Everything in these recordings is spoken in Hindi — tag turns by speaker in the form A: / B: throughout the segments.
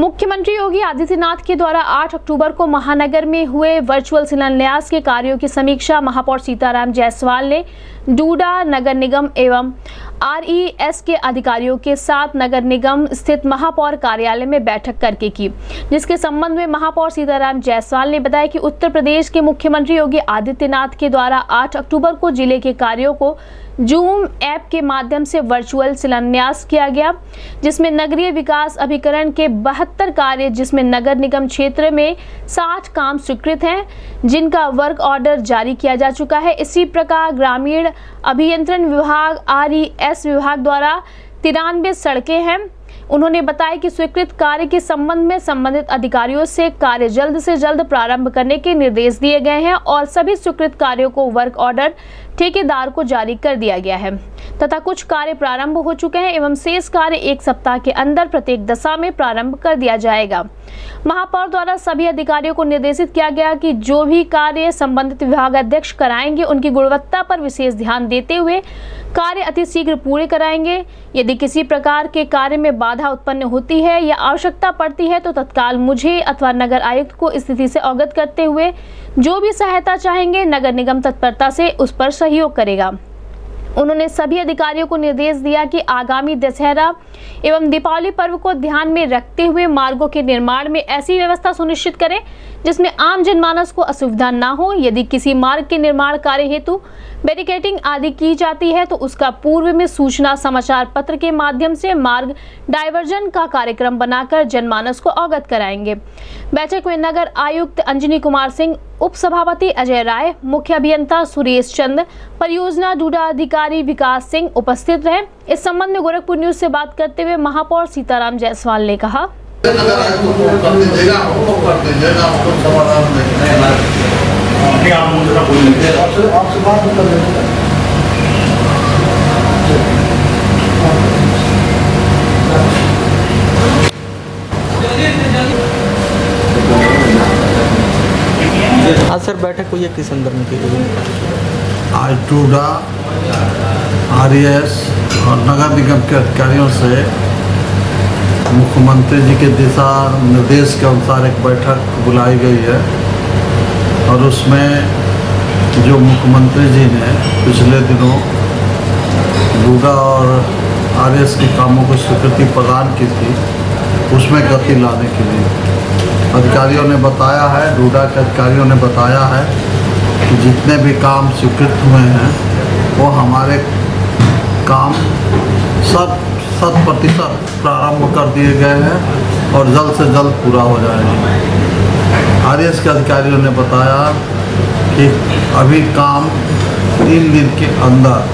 A: मुख्यमंत्री योगी आदित्यनाथ के द्वारा 8 अक्टूबर को महानगर में हुए वर्चुअल शिलान्यास के कार्यों की समीक्षा महापौर सीताराम जायसवाल ने, डूडा नगर निगम एवं आरईएस के अधिकारियों के साथ नगर निगम स्थित महापौर कार्यालय में बैठक करके की। जिसके संबंध में महापौर सीताराम जायसवाल ने बताया कि उत्तर प्रदेश के मुख्यमंत्री योगी आदित्यनाथ के द्वारा 8 अक्टूबर को ज़िले के कार्यों को जूम ऐप के माध्यम से वर्चुअल शिलान्यास किया गया, जिसमें नगरीय विकास अभिकरण के बहत्तर कार्य जिसमें नगर निगम क्षेत्र में 60 काम स्वीकृत हैं, जिनका वर्क ऑर्डर जारी किया जा चुका है। इसी प्रकार ग्रामीण अभियंत्रण विभाग आर विभाग द्वारा तिरानवे सड़कें हैं। उन्होंने बताया कि स्वीकृत कार्य के संबंध में संबंधित अधिकारियों से कार्य जल्द से जल्द प्रारंभ करने के निर्देश दिए गए हैं और सभी स्वीकृत कार्यों को वर्क ऑर्डर ठेकेदार को जारी कर दिया गया है। तथा कुछ कार्य प्रारंभ हो चुके हैं एवं शेष कार्य एक सप्ताह के अंदर प्रत्येक दशा में प्रारंभ कर दिया जाएगा। महापौर द्वारा सभी अधिकारियों को निर्देशित किया गया कि जो भी कार्य संबंधित विभाग अध्यक्ष कराएँगे, उनकी गुणवत्ता पर विशेष ध्यान देते हुए कार्य अति शीघ्र पूरे कराएँगे। यदि किसी प्रकार के कार्य में बाधा उत्पन्न होती है या आवश्यकता पड़ती है तो तत्काल मुझे अथवा नगर आयुक्त को स्थिति से अवगत करते हुए जो भी सहायता चाहेंगे, नगर निगम तत्परता से उस पर सहयोग करेगा। उन्होंने सभी अधिकारियों को निर्देश दिया कि आगामी दशहरा एवं दीपावली पर्व को ध्यान में रखते हुए मार्गों के निर्माण में ऐसी व्यवस्था सुनिश्चित करें, जिसमें आम जनमानस को असुविधा न हो। यदि किसी मार्ग के निर्माण कार्य हेतु बैरिकेटिंग आदि की जाती है तो उसका पूर्व में सूचना समाचार पत्र के माध्यम से मार्ग डायवर्जन का कार्यक्रम बनाकर जनमानस को अवगत कराएँगे। बैठक में नगर आयुक्त अंजनी कुमार सिंह उप सभापति अजय राय, मुख्य अभियंता सुरेश चंद, परियोजना डूडा अधिकारी विकास सिंह उपस्थित रहे। इस संबंध में गोरखपुर न्यूज़ से बात करते हुए महापौर सीताराम जायसवाल ने कहा
B: आपसे बात कर लेते हैं
C: आज सर, बैठक हुई है किस संदर्भ में की गई
D: आज टूडा आर और नगर निगम के अधिकारियों से मुख्यमंत्री जी के दिशा निर्देश के अनुसार एक बैठक बुलाई गई है और उसमें जो मुख्यमंत्री जी ने पिछले दिनों डूडा और आर के कामों को स्वीकृति प्रदान की थी, उसमें गति लाने के लिए अधिकारियों ने बताया है, डूडा के अधिकारियों ने बताया है कि जितने भी काम स्वीकृत हुए हैं, वो हमारे काम शत शत प्रतिशत प्रारंभ कर दिए गए हैं और जल्द से जल्द पूरा हो जाएगा। आर के अधिकारियों ने बताया कि अभी काम तीन दिन के अंदर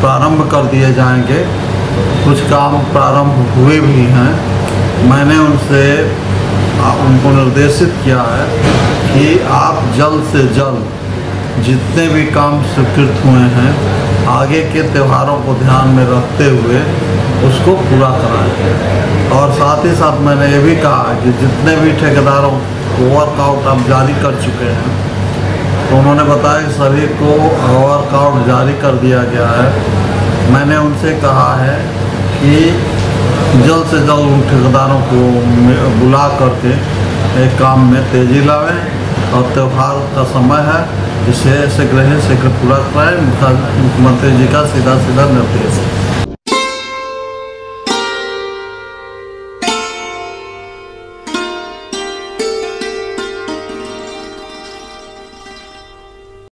D: प्रारंभ कर दिए जाएँगे। कुछ काम प्रारंभ हुए भी हैं। मैंने उनसे उनको निर्देशित किया है कि आप जल्द से जल्द जितने भी काम स्वीकृत हुए हैं, आगे के त्योहारों को ध्यान में रखते हुए उसको पूरा कराएँ। और साथ ही साथ मैंने ये भी कहा कि जितने भी ठेकेदारों को वर्कआउट आप जारी कर चुके हैं तो उन्होंने बताया कि सभी को वर्कआउट जारी कर दिया गया है। मैंने उनसे कहा है कि जल्द से जल्द उन ठेकेदारों को बुला करके एक काम में तेज़ी लावें और त्यौहार का समय है। इसे शीघ्र ही शीघ्र पूरा कराएँ। मुख्यमंत्री जी का सीधा सीधा निर्देश। है